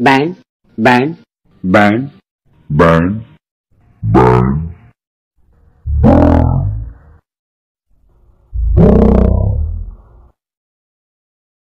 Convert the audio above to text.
band, band, band, band.